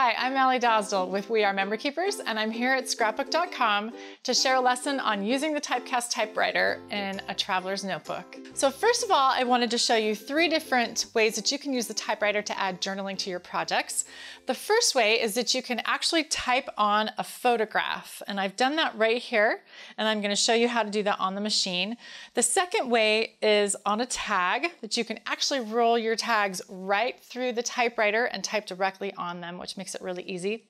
Hi, I'm Aly Dosdall with We R Memory Keepers, and I'm here at scrapbook.com to share a lesson on using the typecast typewriter in a traveler's notebook. So first of all, I wanted to show you three different ways that you can use the typewriter to add journaling to your projects. The first way is that you can actually type on a photograph, and I've done that right here, and I'm gonna show you how to do that on the machine. The second way is on a tag, that you can actually roll your tags right through the typewriter and type directly on them, which makes it really easy.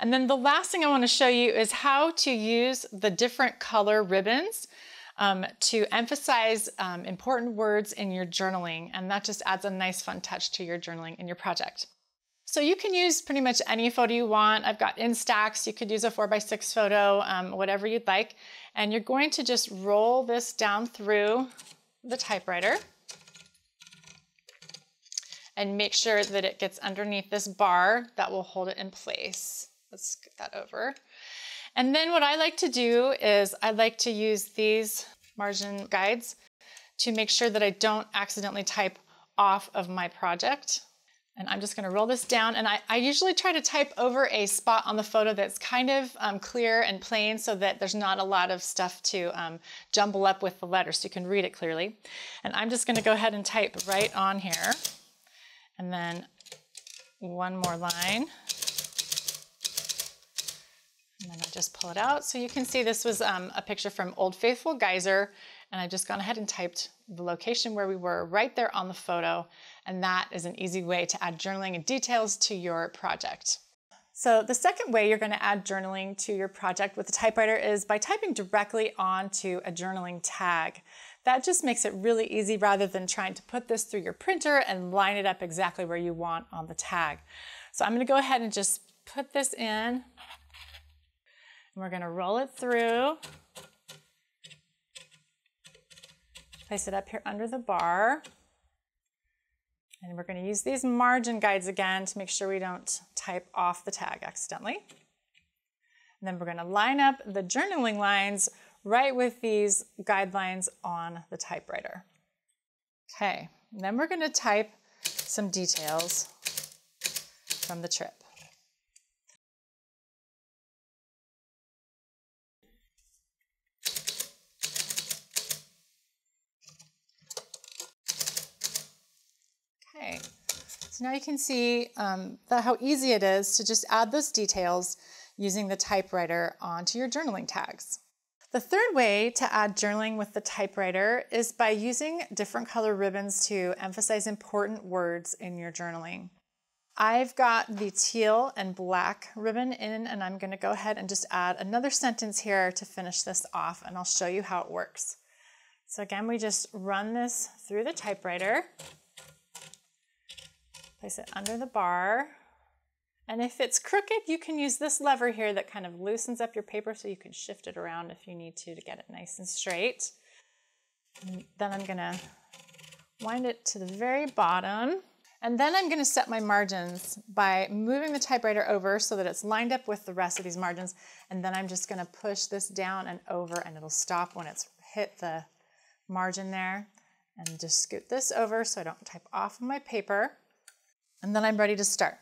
And then the last thing I want to show you is how to use the different color ribbons um, to emphasize um, important words in your journaling. And that just adds a nice fun touch to your journaling in your project. So you can use pretty much any photo you want. I've got Instax, you could use a four by six photo, um, whatever you'd like. And you're going to just roll this down through the typewriter and make sure that it gets underneath this bar that will hold it in place. Let's get that over. And then what I like to do is I like to use these margin guides to make sure that I don't accidentally type off of my project. And I'm just gonna roll this down and I, I usually try to type over a spot on the photo that's kind of um, clear and plain so that there's not a lot of stuff to um, jumble up with the letters so you can read it clearly. And I'm just gonna go ahead and type right on here and then one more line. And then I just pull it out. So you can see this was um, a picture from Old Faithful Geyser, and I've just gone ahead and typed the location where we were right there on the photo, and that is an easy way to add journaling and details to your project. So the second way you're going to add journaling to your project with the typewriter is by typing directly onto a journaling tag. That just makes it really easy rather than trying to put this through your printer and line it up exactly where you want on the tag. So I'm going to go ahead and just put this in and we're going to roll it through. Place it up here under the bar. And we're going to use these margin guides again to make sure we don't type off the tag accidentally. And then we're going to line up the journaling lines right with these guidelines on the typewriter. Okay, and then we're going to type some details from the trip. Okay, so now you can see um, how easy it is to just add those details using the typewriter onto your journaling tags. The third way to add journaling with the typewriter is by using different color ribbons to emphasize important words in your journaling. I've got the teal and black ribbon in and I'm going to go ahead and just add another sentence here to finish this off and I'll show you how it works. So again, we just run this through the typewriter, place it under the bar, and if it's crooked, you can use this lever here that kind of loosens up your paper so you can shift it around if you need to to get it nice and straight. And then I'm gonna wind it to the very bottom. And then I'm gonna set my margins by moving the typewriter over so that it's lined up with the rest of these margins. And then I'm just gonna push this down and over and it'll stop when it's hit the margin there. And just scoot this over so I don't type off of my paper. And then I'm ready to start.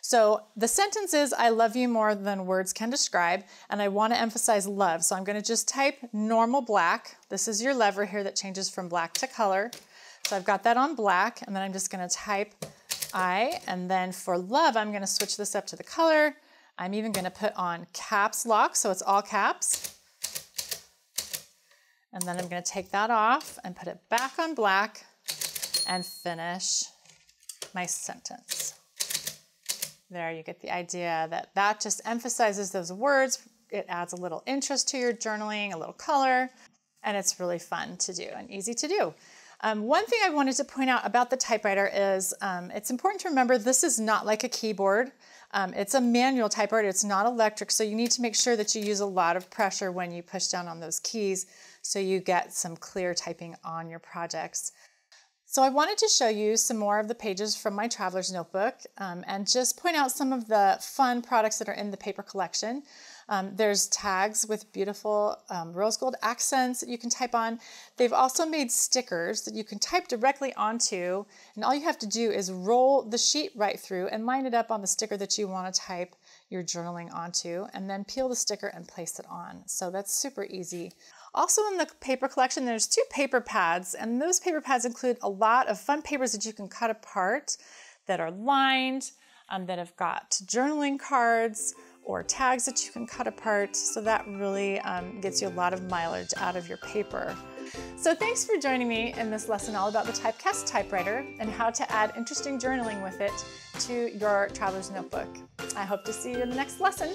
So the sentence is, I love you more than words can describe, and I want to emphasize love. So I'm going to just type normal black. This is your lever here that changes from black to color. So I've got that on black, and then I'm just going to type I, and then for love, I'm going to switch this up to the color. I'm even going to put on caps lock, so it's all caps. And then I'm going to take that off and put it back on black and finish my sentence. There you get the idea that that just emphasizes those words. It adds a little interest to your journaling, a little color, and it's really fun to do and easy to do. Um, one thing I wanted to point out about the typewriter is um, it's important to remember this is not like a keyboard. Um, it's a manual typewriter, it's not electric, so you need to make sure that you use a lot of pressure when you push down on those keys so you get some clear typing on your projects. So I wanted to show you some more of the pages from my traveler's notebook um, and just point out some of the fun products that are in the paper collection. Um, there's tags with beautiful um, rose gold accents that you can type on. They've also made stickers that you can type directly onto, and all you have to do is roll the sheet right through and line it up on the sticker that you want to type your journaling onto, and then peel the sticker and place it on. So that's super easy. Also in the paper collection, there's two paper pads, and those paper pads include a lot of fun papers that you can cut apart that are lined, um, that have got journaling cards, or tags that you can cut apart. So that really um, gets you a lot of mileage out of your paper. So thanks for joining me in this lesson all about the Typecast typewriter and how to add interesting journaling with it to your traveler's notebook. I hope to see you in the next lesson.